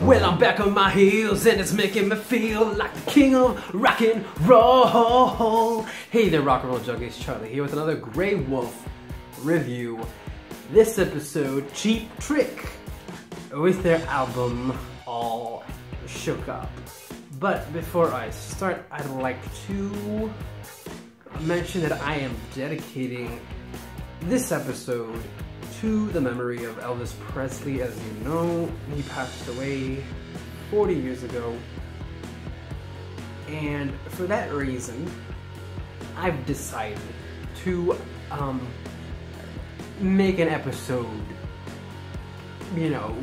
Well, I'm back on my heels and it's making me feel like the king of rock and roll. Hey there, rock and roll junkies. Charlie here with another Grey Wolf review. This episode, Cheap Trick, with their album All Shook Up. But before I start, I'd like to mention that I am dedicating this episode to the memory of Elvis Presley. As you know, he passed away 40 years ago. And for that reason, I've decided to um, make an episode, you know,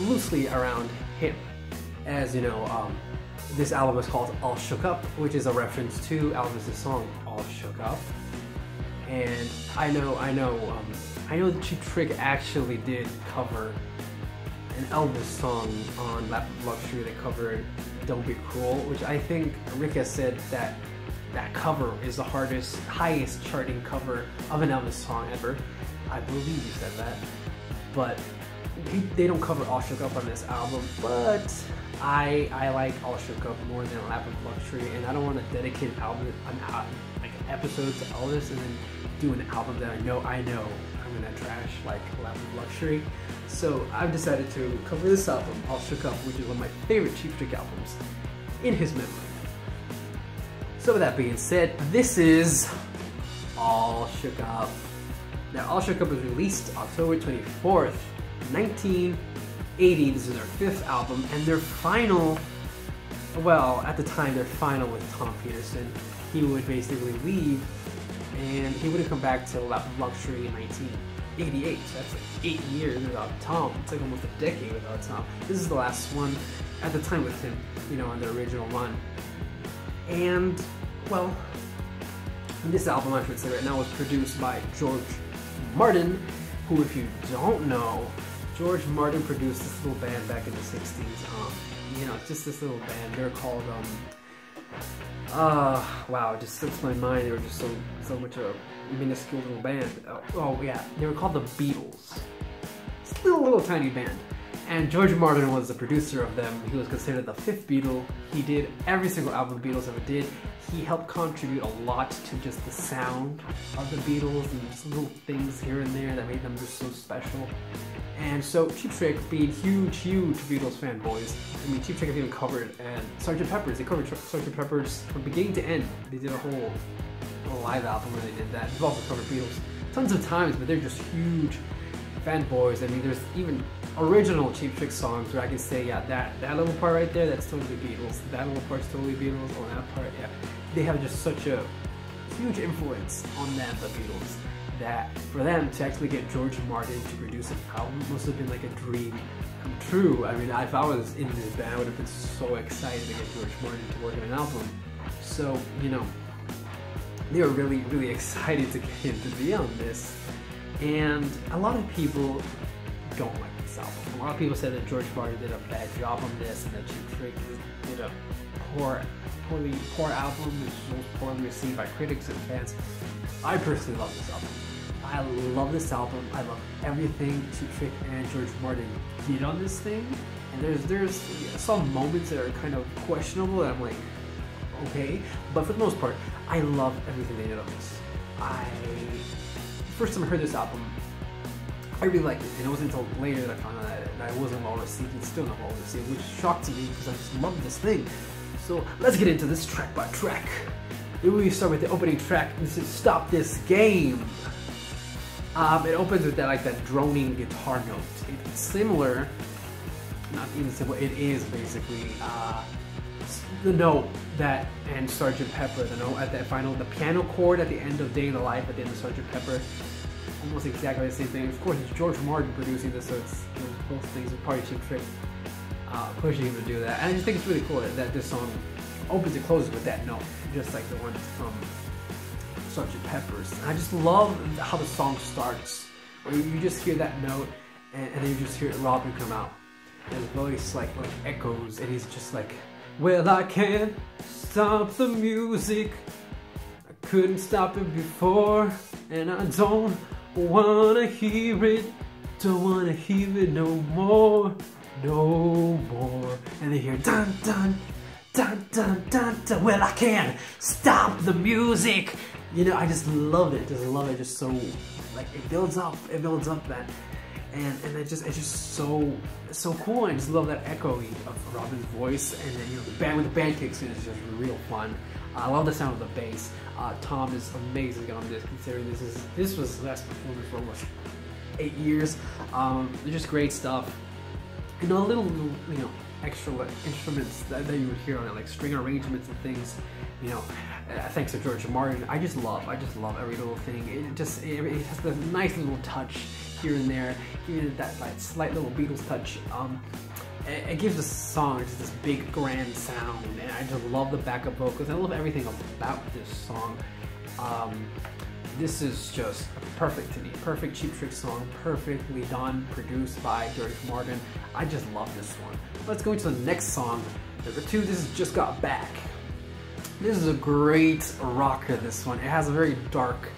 loosely around him. As you know, um, this album is called All Shook Up, which is a reference to Elvis' song All Shook Up. And I know, I know, um, I know that Cheap Trick actually did cover an Elvis song on Lap of Luxury that covered Don't Be Cruel, which I think Rick has said that that cover is the hardest, highest charting cover of an Elvis song ever. I believe he said that. But they don't cover All Shook Up on this album, but I I like All Shook Up more than Lap of Luxury, and I don't want to dedicate an album, an, like an episode to Elvis, and then do an album that I know I know I'm gonna trash, like Lap of Luxury. So I've decided to cover this album, All Shook Up, which is one of my favorite Cheap Trick albums, in his memory. So with that being said, this is All Shook Up. Now, All Shook Up was released October 24th, 1980. This is their fifth album, and their final, well, at the time, their final with Tom Petersson. He would basically leave, and he wouldn't come back till of Luxury in 1988. So that's like eight years without Tom. It's like almost a decade without Tom. This is the last one at the time with him, you know, on the original run. And, well, this album, I should say right now, was produced by George Martin, who, if you don't know, George Martin produced this little band back in the 60s. Um, you know, just this little band. They're called, um, uh, wow, it just slips my mind. They were just so, so much a minuscule little band. Oh, oh yeah, they were called the Beatles. It's a little, little tiny band. And George Martin was the producer of them. He was considered the fifth Beatle. He did every single album the Beatles ever did. He helped contribute a lot to just the sound of the Beatles and just little things here and there that made them just so special. And so Cheap Trick, being huge, huge Beatles fanboys, I mean Cheap Trick have even covered and Sgt. Pepper's. They covered Sgt. Pepper's from beginning to end. They did a whole, whole live album where they did that. They've also covered Beatles tons of times, but they're just huge fanboys. I mean, there's even original Cheap Trick songs where I can say, yeah, that that little part right there, that's totally Beatles. That little part's totally Beatles. Oh, that part, yeah. They have just such a huge influence on them, the Beatles, that for them to actually get George Martin to produce an album must have been like a dream come true. I mean, if I was in this band, I would have been so excited to get George Martin to work on an album. So, you know, they were really, really excited to get him to be on this. And a lot of people don't like this album. A lot of people said that George Martin did a bad job on this and that Cheap Trick did a poor, poorly, poor album, which was poorly received by critics and fans. I personally love this album. I love this album. I love everything Cheap Trick and George Martin did on this thing. And there's there's some moments that are kind of questionable that I'm like, okay. But for the most part, I love everything they did on this. I first time I heard this album, I really liked it, and it wasn't until later that I found out that it wasn't well received. It's still not well received, which shocked me because I just love this thing. So let's get into this track by track. We start with the opening track. This is "Stop This Game." Um, it opens with that like that droning guitar note. It's similar, not even similar. It is basically uh, the note that and Sergeant Pepper, the note at that final, the piano chord at the end of Day in the Life at the end of Sergeant Pepper almost exactly the same thing. Of course, it's George Martin producing this, so it's you know, both things. It's probably Cheap Trick uh, pushing him to do that. And I just think it's really cool that, that this song opens and closes with that note, just like the one from Sergeant Pepper's. And I just love how the song starts, where you just hear that note, and, and then you just hear Robin come out. And his voice like like echoes, and he's just like, "Well, I can't stop the music. I couldn't stop it before, and I don't." wanna hear it, don't wanna hear it no more, no more. and they hear dun dun dun dun dun dun. Well, I can't stop the music. You know, I just love it. Just love it. Just so like it builds up. It builds up that. And, and it just it's just so so cool I just love that echoing of Robin's voice and then you know the band with the band kicks in it's just real fun. I love the sound of the bass. Uh, Tom is amazing on this considering this is this was his last performance for almost eight years. Um, just great stuff. You know, little, little you know extra instruments that, that, you would hear on it, like string arrangements and things. You know, uh, thanks to George Martin, I just love, I just love every little thing. It just, it, it has this nice little touch here and there, giving that like slight little Beatles touch. Um, it, it, gives the song just this big grand sound, and I just love the backup vocals. I love everything about this song. Um, this is just perfect to me. Perfect Cheap Trick song, perfectly done, produced by George Martin. I just love this one. Let's go into the next song. Number two, this is Just Got Back. This is a great rocker, this one. It has a very dark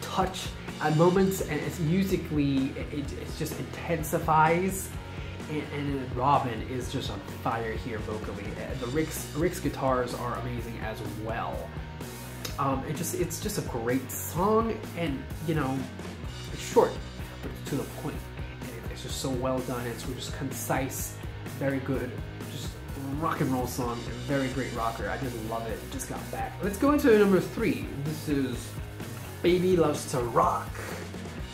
touch at moments and it's musically, it, it just intensifies and, and, Robin is just on fire here vocally. The Rick's, Rick's guitars are amazing as well. Um, it just it's just a great song, and you know, it's short, but it's to the point, it's just so well done. It's just concise, very good, just rock and roll song, very great rocker. I just love it. Just got back. Let's go into number three. This is "Baby Loves to Rock."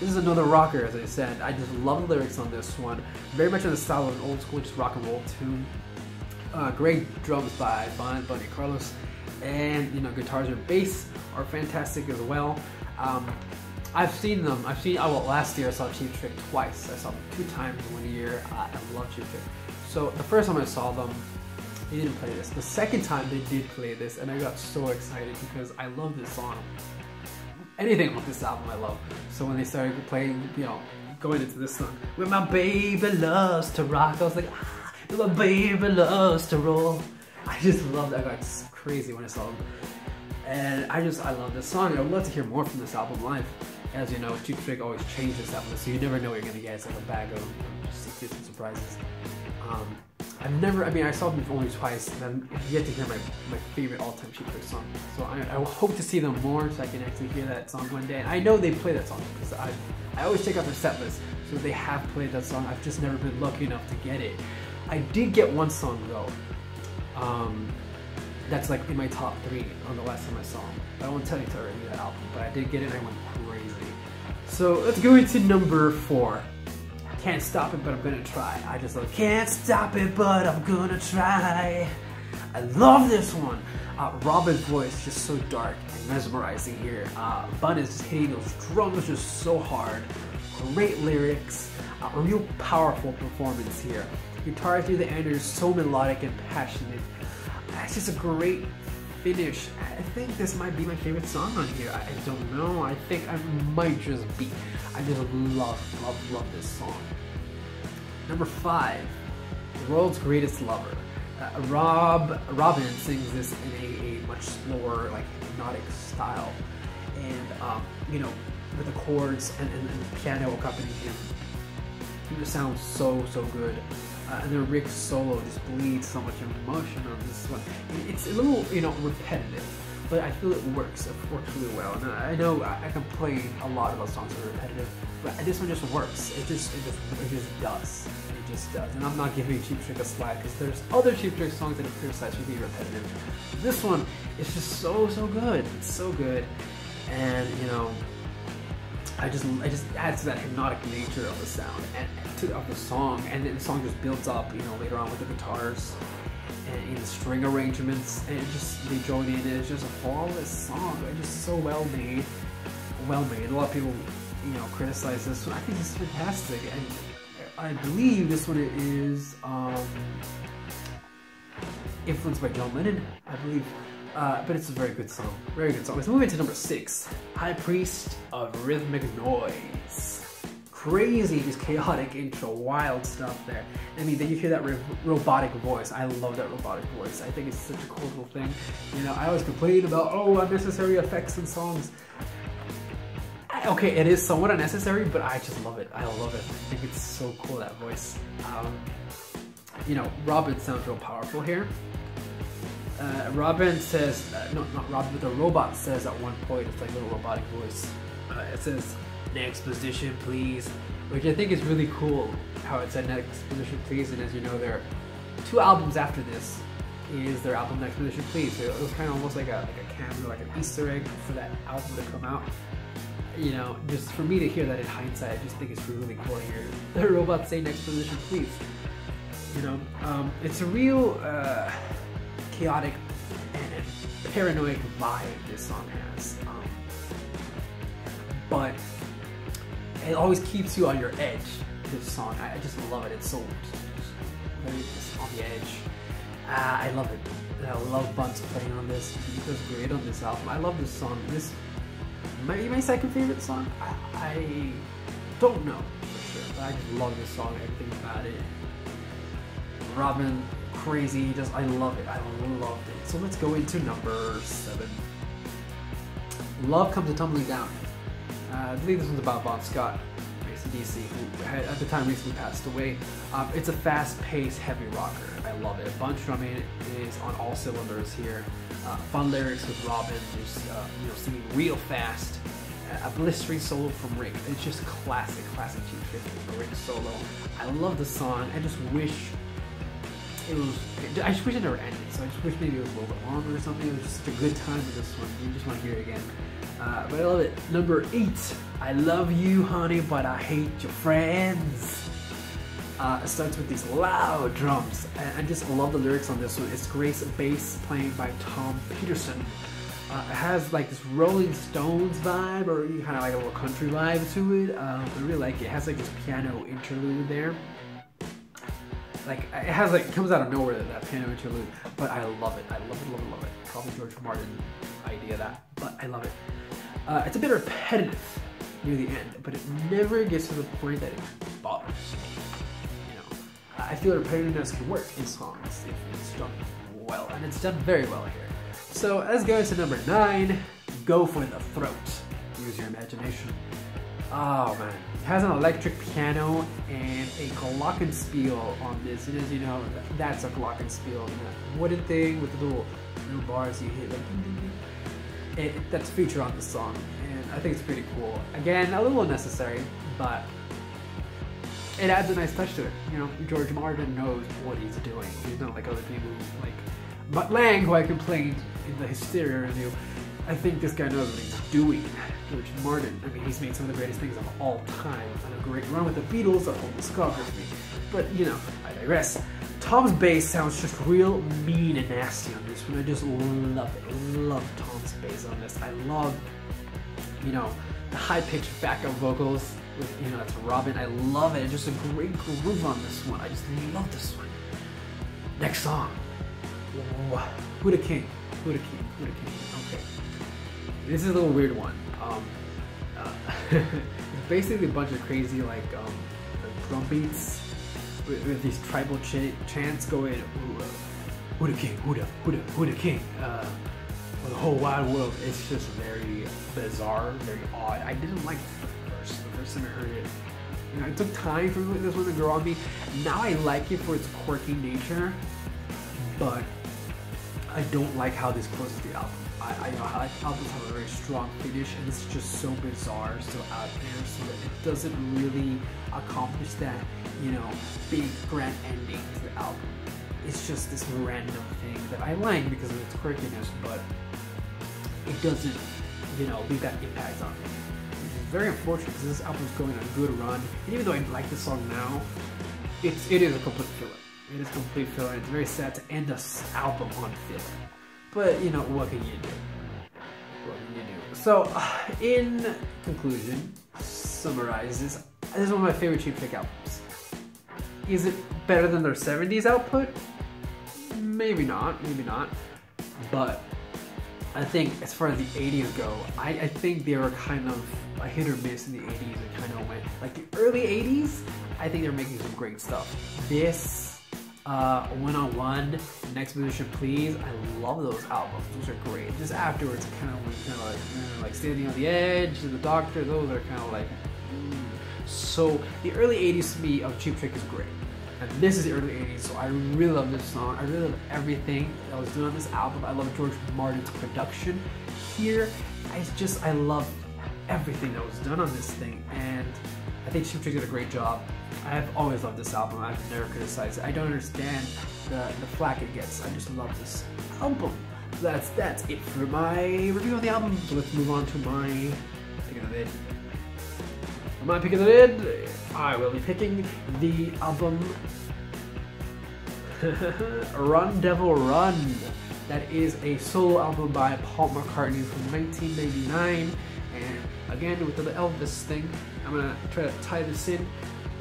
This is another rocker, as I said. I just love the lyrics on this one. Very much in the style of an old school just rock and roll tune. Uh, great drums by Bon Bunny Carlos and you know guitars and bass are fantastic as well. Um, I've seen them. I've seen. Oh, well, last year I saw Cheap Trick twice. I saw them two times in one year. I love Cheap Trick. So the first time I saw them, they didn't play this. The second time they did play this, and I got so excited because I love this song. Anything on this album I love. So when they started playing, you know, going into this song, "When my baby loves to rock," I was like, ah, "My baby loves to roll." I just love that. I got crazy when I saw them. And I just, I love this song. I would love to hear more from this album live. As you know, Cheap Trick always changes this album, so you never know what you're gonna get. It's like a bag of secrets and surprises. Um, I've never, I mean, I saw them only twice, and i yet to hear my, my favorite all-time Cheap Trick song. So I, I hope to see them more so I can actually hear that song one day. And I know they play that song because I, I always check out their set list, so they have played that song. I've just never been lucky enough to get it. I did get one song though. Um, that's like in my top three on the last time I saw them. I won't tell you to review that album, but I did get it and I went crazy. So let's go into number four. Can't stop it, but I'm gonna try. I just love Can't stop it, but I'm gonna try. I love this one. Uh, Robin's voice just so dark and mesmerizing here. Uh, Bun is just hitting those drums just so hard. Great lyrics, uh, a real powerful performance here. Guitar through the end is so melodic and passionate. It's just a great finish. I think this might be my favorite song on here. I don't know. I think I might just be. I just love, love, love this song. Number five, The World's Greatest Lover. Uh, Rob Robin sings this in a, a, much slower, like hypnotic style, and um, you know, with the chords and, and, and piano accompanying him, it just sounds so so good. Uh, and then Rick's solo just bleeds so much emotion on this one. It's a little, you know, repetitive, but I feel it works. It works really well. And I know I, complain a lot about songs that are repetitive, but this one just works. It just, it just, it just does. It just does. And I'm not giving Cheap Trick a slack because there's other Cheap Trick songs that for being repetitive. This one is just so, so good. It's so good. And, you know, I just I just adds to that hypnotic nature of the sound and, to of the song, and then the song just builds up, you know, later on with the guitars and know, string arrangements, and it just they join in. It's just a flawless song. It's just so well made, well made. A lot of people, you know, criticize this one. I think it's fantastic, and I believe this one is um, influenced by John Lennon. I believe uh, but it's a very good song. Very good song. Let's move into number six. High Priest of Rhythmic Noise. Crazy, just chaotic intro, wild stuff there. I mean, then you hear that robotic voice. I love that robotic voice. I think it's such a cool little thing. You know, I always complain about, oh, unnecessary effects in songs. okay, it is somewhat unnecessary, but I just love it. I love it. I think it's so cool, that voice. Um, you know, Robin sounds real powerful here. Uh, Robin says, uh, no, not Robin, but the robot says at one point, it's like a little robotic voice. Uh, it says, next position, please. Which I think is really cool how it said next position, please. And as you know, there are two albums after this is their album next position, please. So it was kind of almost like a, like a cameo, like an Easter egg for that album to come out. You know, just for me to hear that in hindsight, I just think it's really cool to hear the robot say next position, please. You know, um, it's a real uh, chaotic and paranoid vibe this song has. Um, but it always keeps you on your edge. This song, I, I just love it. It's so just on the edge. Uh, I love it. I love Buns playing on this. He does great on this album. I love this song. This might be my second favorite song. I, I don't know for sure, but I just love this song. Everything about it. Robin, crazy. Just I love it. I loved it. So let's go into number seven. Love comes tumbling down. Uh, I believe this one's about Bon Scott, AC/DC, who had, at the time recently passed away. Um, it's a fast-paced, heavy rocker. I love it. Bunch drumming is on all cylinders here. Uh, fun lyrics with Robin, just uh, you know singing real fast. A blistering solo from Rick. It's just classic, classic Cheap Trick Rick solo. I love the song. I just wish it was. I just wish it never ended. So I just wish maybe it was a little bit longer or something. It was just a good time with this one. You just want to hear it again. Uh, but I love it. Number eight. I love you, honey, but I hate your friends. Uh, it starts with these loud drums. I, I just love the lyrics on this one. It's Grace bass playing by Tom Petersson. Uh, it has like this Rolling Stones vibe or kind of like a little country vibe to it. Um, I really like it. It has like this piano interlude there. Like it has like it comes out of nowhere that piano interlude, but I love it. I love it, love it, love it. Probably George Martin idea that, but I love it. Uh, it's a bit repetitive near the end, but it never gets to the point that it bothers. You know, I feel repetitiveness can work in songs if it's done well, and it's done very well here. So let's to number nine. Go for the throat. Use your imagination. Oh man, it has an electric piano and a glockenspiel on this. And as you know, that's a glockenspiel, wooden thing with the little little bars you hit. Like, it, that's featured on the song, and I think it's pretty cool. Again, a little unnecessary, but it adds a nice touch to it. You know, George Martin knows what he's doing. He's not like other people like Mutt Lange, who I complained in the Hysteria review. I think this guy knows what he's doing. George Martin, I mean, he's made some of the greatest things of all time. And a great run with the Beatles, a whole discography. But, you know, I digress. Tom's bass sounds just real mean and nasty on this one. I just love it. I Love Tom's bass on this. I love, you know, the high-pitched backup vocals with, you know, that's Robin. I love it. Just a great groove on this one. I just love this one. Next song. Who the King? Who the King? The King? This is a little weird one. Um, uh, it's basically a bunch of crazy like um, drum beats with, with these tribal ch chants going, who, uh, the king, who the, who the, who the king, uh, for the whole wide world. It's just very bizarre, very odd. I didn't like the first, the first time I heard it. You know, it took time for this one to grow on me. Now I like it for its quirky nature, but I don't like how this closes the album. I, I know how albums have a very strong finish and it's just so bizarre, so out there, so that it doesn't really accomplish that, you know, big grand ending to the album. It's just this random thing that I like because of its quirkiness, but it doesn't, you know, leave that impact on me. Which is very unfortunate because this album's going on a good run. And even though I like the song now, it's it is a complete filler. It is a complete filler. and It's very sad to end this album on filler. But you know, what can you do? What can you do? So, in conclusion, summarizes. This is one of my favorite Cheap Trick albums. Is it better than their 70s output? Maybe not, maybe not. But I think as far as the 80s go, I, I think they were kind of a hit or miss in the 80s. It kind of went like the early 80s. I think they're making some great stuff. This uh, one on one, next position, please. I love those albums. Those are great. Just afterwards, kind of kind of like like standing on the edge, the Doctor. Those are kind of like. Mm. So the early '80s to me of Cheap Trick is great. And this is the early 80s, so I really love this song. I really love everything that was done on this album. I love George Martin's production here. I just, I love everything that was done on this thing. And I think Cheap did a great job. I've always loved this album. I've never criticized it. I don't understand the, the flack it gets. I just love this album. That's that's it for my review of the album. So let's move on to my pick of the. For my pick of the vid, I will be picking the album Run Devil Run. That is a solo album by Paul McCartney from 1999. And again, with the Elvis thing, I'm gonna try to tie this in.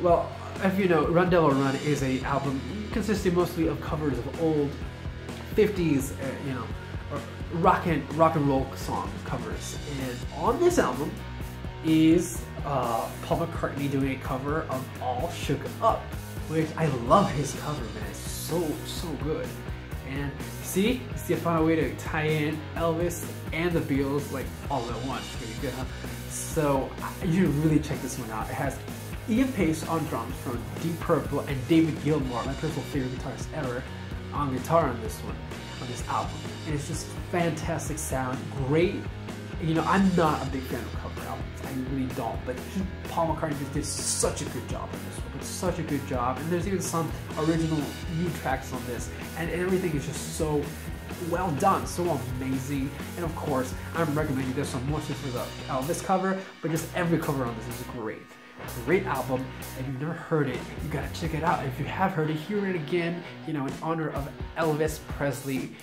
Well, if you know, Run Devil Run is a album consisting mostly of covers of old 50s, uh, you know, rock and rock and roll song covers. And on this album is uh, Paul McCartney doing a cover of All Shook Up, which I love his cover, man. It's so so good. And see, see, I found a way to tie in Elvis and the Beatles like all at once. So you really check this one out. It has Ian Paice on drums from Deep Purple and David Gilmour, my personal favorite guitarist ever, on guitar on this one, on this album. And it's just fantastic sound, great. You know, I'm not a big fan of cover albums. I really don't. But Paul McCartney just did such a good job on this one. But such a good job. And there's even some original new tracks on this. And everything is just so well done, so amazing. And of course, I'm recommending this one mostly for the Elvis cover, but just every cover on this is great. Great album. If you've never heard it, you gotta check it out. If you have heard it, hear it again, you know, in honor of Elvis Presley,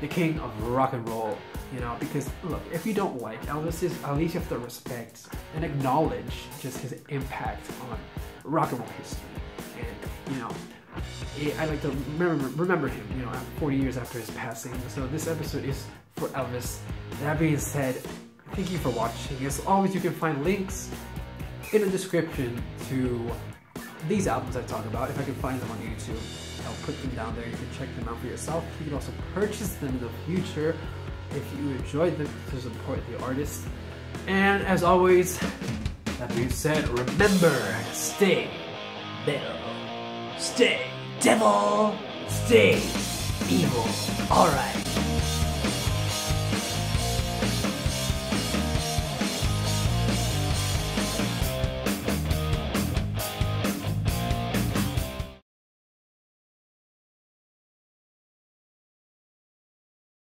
the king of rock and roll. You know, because look, if you don't like Elvis, at least you have to respect and acknowledge just his impact on rock and roll history. And, you know, I like to remember, remember him, you know, 40 years after his passing. So this episode is for Elvis. That being said, thank you for watching. As always, you can find links in the description to these albums I talk about, if I can find them on YouTube. I'll put them down there. You can check them out for yourself. You can also purchase them in the future if you enjoyed them to support the artist. And as always, that being said, remember, stay metal, stay devil, stay evil. Alright.